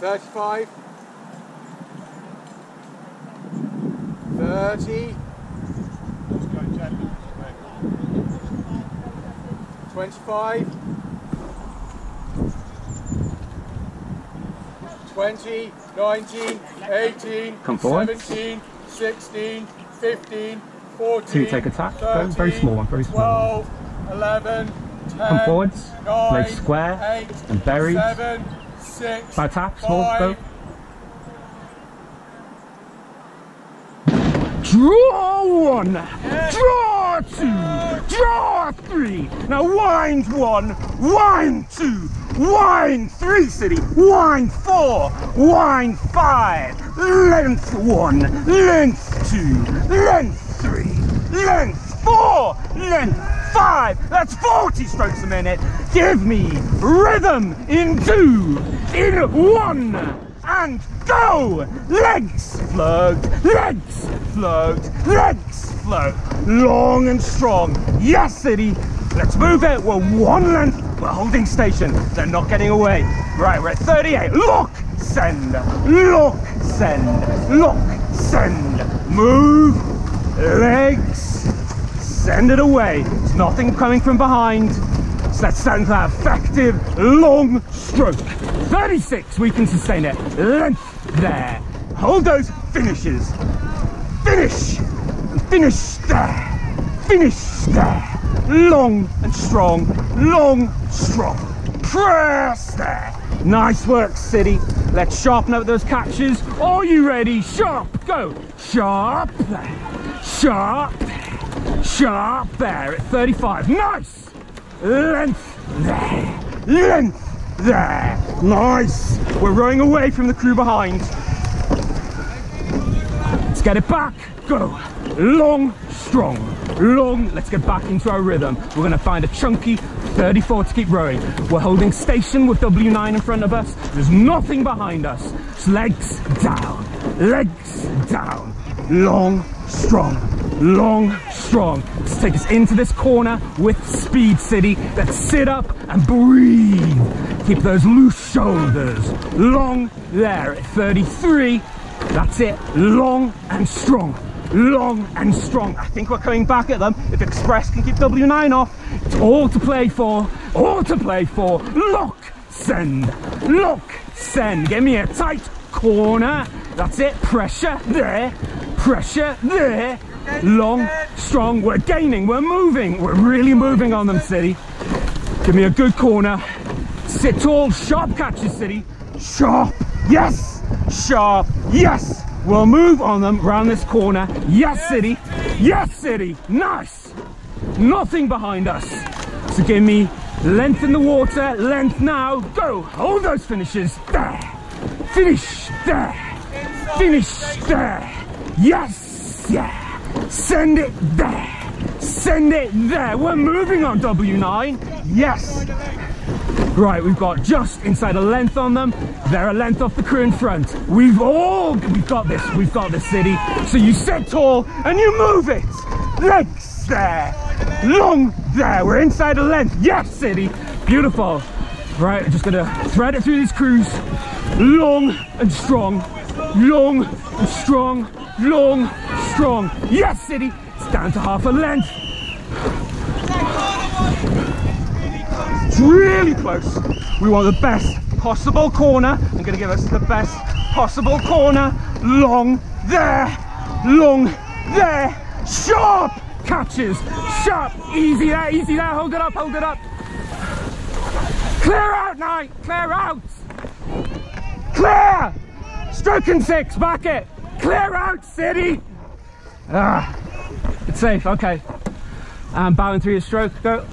35 30 25 20 19 18 Come forward. 17 16 15 14 Two, take attack. Go. Very small one, very small 12 11 10 Come forwards. nine, Legs square eight, and buried. seven, six, By tap, small, Draw one, draw two, draw three. Now wind one, wind two, wind three, city, wind four, wind five, length one, length two, length three, length four, length five. That's 40 strokes a minute. Give me rhythm in two, in one and go! Legs float, legs float, legs float. Long and strong. Yes, City. Let's move it. We're one length. We're holding station. They're not getting away. Right, we're at 38. Look, send. Look, send. Look, send. Move. Legs. Send it away. There's nothing coming from behind. So let's send that effective long stroke. 36, we can sustain it. Length there. Hold those finishes. Finish. Finish there. Finish there. Long and strong. Long, strong. Press there. Nice work, City. Let's sharpen up those catches. Are you ready? Sharp. Go. Sharp. Sharp. Sharp there at 35. Nice. Length there. Length there. Nice. We're rowing away from the crew behind. Let's get it back. Go. Long, strong. Long. Let's get back into our rhythm. We're going to find a chunky 34 to keep rowing. We're holding station with W9 in front of us. There's nothing behind us. Legs down. Legs down. Long, strong. Long, strong. Let's take us into this corner with speed, City. Let's sit up and breathe. Keep those loose shoulders. Long there at 33. That's it. Long and strong. Long and strong. I think we're coming back at them. If X-Press can keep W9 off, it's all to play for. All to play for. Lock, send. Lock, send. Give me a tight corner. That's it. Pressure there. Pressure there. Long, strong. We're gaining. We're moving. We're really moving on them, City. Give me a good corner. Sit tall. Sharp catches, City. Sharp. Yes. Sharp. Yes. We'll move on them round this corner. Yes, City. Yes, City. Nice. Nothing behind us. So give me length in the water. Length now. Go. Hold those finishes. There. Finish. There. Finish. There. Yes. Yeah. Send it there. Send it there. We're moving on W9. Yes. Right, we've got just inside a length on them. They're a length off the crew in front. We've all, we've got this, we've got this city. So you sit tall and you move it. Legs there, long there. We're inside a length. Yes, city. Beautiful. Right, just gonna thread it through these crews. Long and strong, long and strong, long, strong. Yes, city. It's down to half a length. It's really close. We want the best possible corner. I'm going to give us the best possible corner. Long there, long there. Sharp catches, sharp, easy there, easy there. Hold it up, hold it up. Clear out, Knight, clear out. Clear. Stroke and six, back it. Clear out, city. Ah, it's safe, okay. And bowing through your stroke, go.